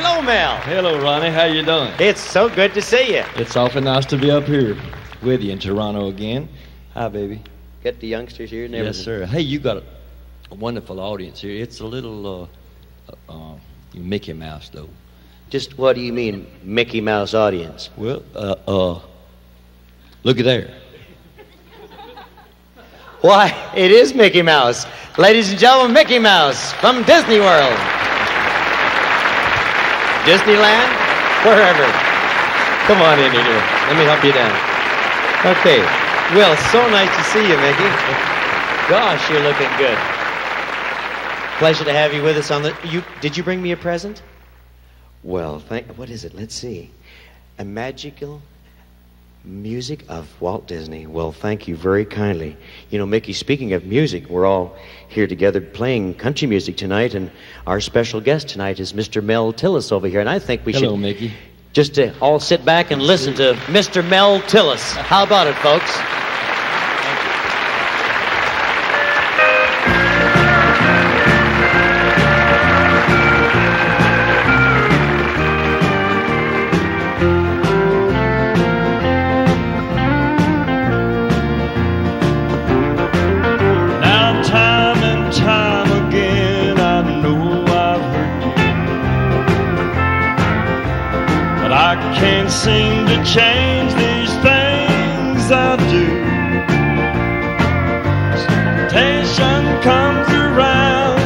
Hello, Mel. Hello, Ronnie. How you doing? It's so good to see you. It's awfully nice to be up here with you in Toronto again. Hi, baby. Get the youngsters here and everything. Yes, sir. Hey, you got a, wonderful audience here. It's a little uh, uh, uh, Mickey Mouse, though. Just what do you mean, Mickey Mouse audience? Well, uh, uh, look at there. Why, it is Mickey Mouse. Ladies and gentlemen, Mickey Mouse from Disney World. Disneyland? Wherever. Come on in here. Let me help you down. Okay. Well, so nice to see you, Mickey. Gosh, you're looking good. Pleasure to have you with us on the. You did you bring me a present? Well, thank. What is it? Let's see. A magical music of Walt Disney. Well, thank you very kindly. You know, Mickey, speaking of music, we're all here together playing country music tonight, and our special guest tonight is Mr. Mel Tillis over here, and I think we Hello, should Mickey. just to all sit back and listen to Mr. Mel Tillis. How about it, folks? I can't seem to change these things I do. Temptation comes around,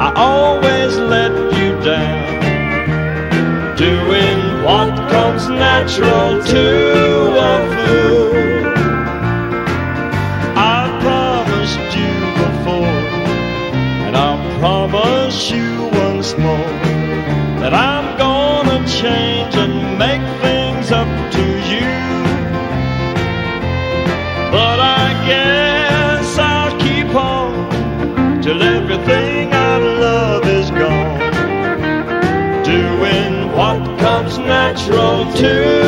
I always let you down. Doing what comes natural to up to you. But I guess I'll keep on till everything I love is gone. Doing what comes natural to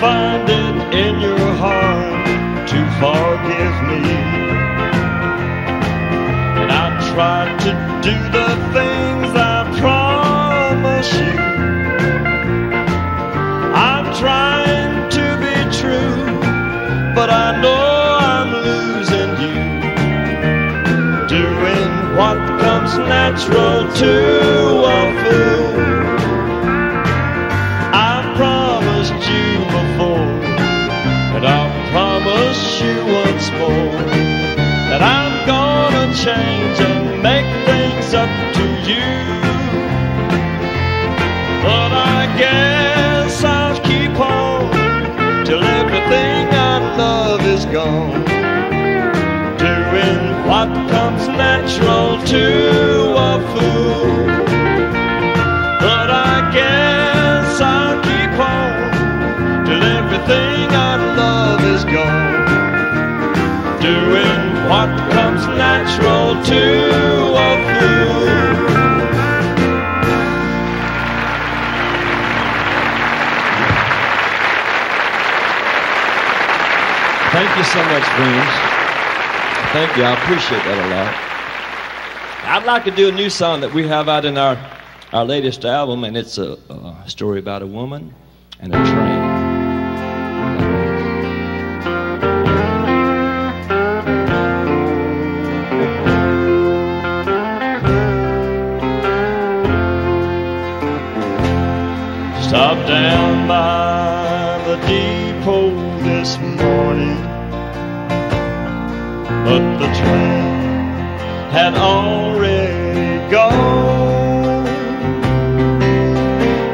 find it in your heart to forgive me. And I try to do the things I promise you. I'm trying to be true, but I know I'm losing you. Doing what comes natural to a fool. To a fool. But I guess I'll keep on till everything I love is gone. Doing what comes natural to a fool. Thank you so much, friends. Thank you. I appreciate that a lot. I'd like to do a new song that we have out in our, our latest album, and it's a, a story about a woman and a train. Stop down by the depot this morning, but the train had already gone.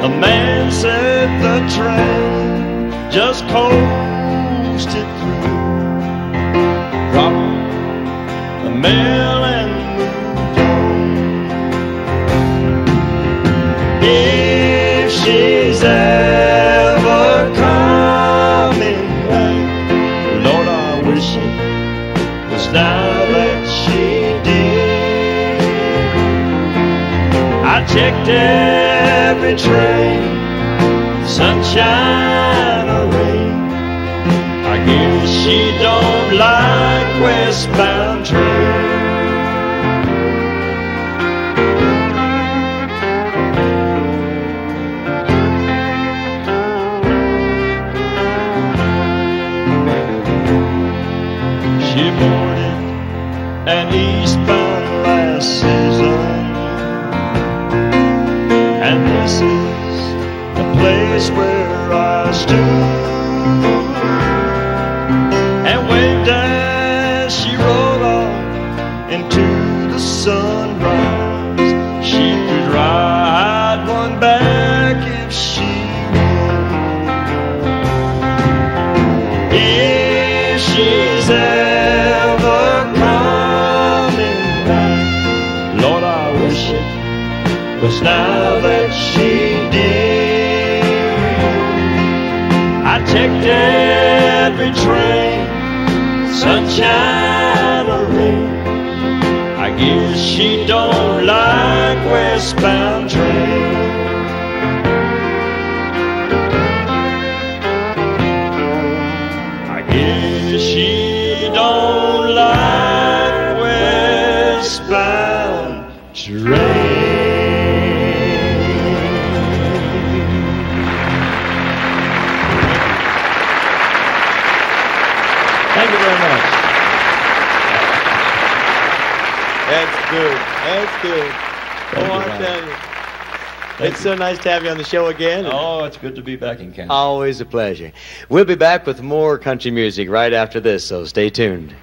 A man said the train just coasted through, dropped the mail and moved on. If she's ever I every train, sunshine or rain. I guess she don't like westbound trains. This is the place where I stood. And waved as she rode off into the sunrise. She could ride one back if she would. If she's ever coming back, Lord, I wish it was now that she did. I checked every train, sunshine or rain. I guess she don't like westbound trains. Thank you very much. That's good. That's good. Thank oh, I tell you. Thank it's you. so nice to have you on the show again. Oh, it's good to be back in Canada. Always a pleasure. We'll be back with more country music right after this, so stay tuned.